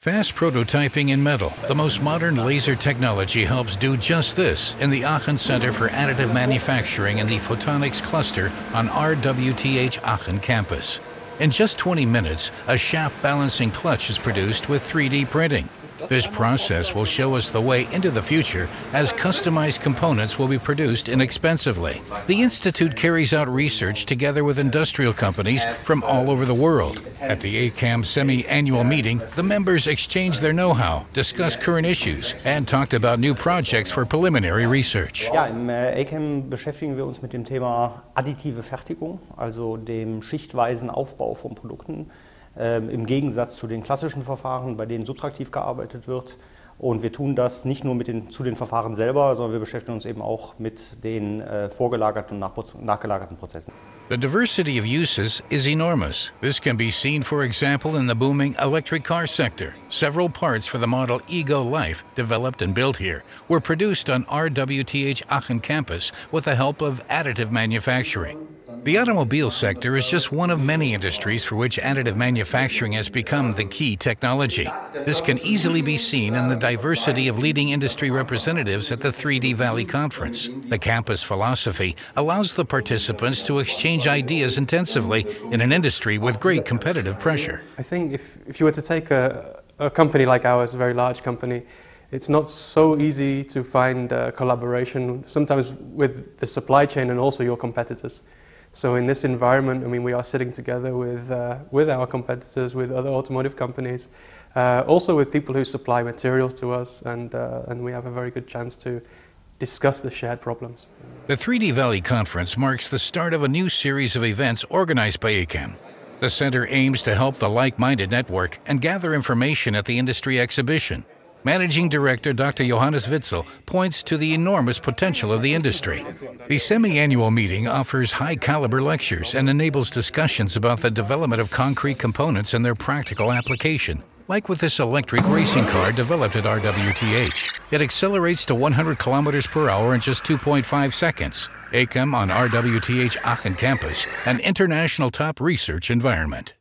Fast prototyping in metal, the most modern laser technology helps do just this in the Aachen Center for Additive Manufacturing in the Photonics Cluster on RWTH Aachen campus. In just 20 minutes, a shaft balancing clutch is produced with 3D printing. This process will show us the way into the future as customized components will be produced inexpensively. The Institute carries out research together with industrial companies from all over the world. At the ACAM semi-annual meeting, the members exchanged their know-how, discussed current issues, and talked about new projects for preliminary research. Äh, additive Fertigung, also dem schichtweisen Aufbau von Produkten. Ähm, im Gegensatz zu den klassischen Verfahren, bei denen subtraktiv gearbeitet wird. Und wir tun das nicht nur mit den, zu den Verfahren selber, sondern wir beschäftigen uns eben auch mit den äh, vorgelagerten und nachgelagerten Prozessen. The diversity of uses is enormous. This can be seen, for example, in the booming electric car sector. Several parts for the model Ego Life, developed and built here, were produced on RWTH Aachen campus with the help of additive manufacturing. The automobile sector is just one of many industries for which additive manufacturing has become the key technology. This can easily be seen in the diversity of leading industry representatives at the 3D Valley Conference. The campus philosophy allows the participants to exchange ideas intensively in an industry with great competitive pressure. I think if, if you were to take a, a company like ours, a very large company, it's not so easy to find uh, collaboration, sometimes with the supply chain and also your competitors. So in this environment, I mean, we are sitting together with, uh, with our competitors, with other automotive companies, uh, also with people who supply materials to us, and, uh, and we have a very good chance to discuss the shared problems. The 3D Valley Conference marks the start of a new series of events organized by ACAM. The center aims to help the like-minded network and gather information at the industry exhibition. Managing Director Dr. Johannes Witzel points to the enormous potential of the industry. The semi-annual meeting offers high-caliber lectures and enables discussions about the development of concrete components and their practical application. Like with this electric racing car developed at RWTH, it accelerates to 100 kilometers per hour in just 2.5 seconds. ACAM on RWTH Aachen campus, an international top research environment.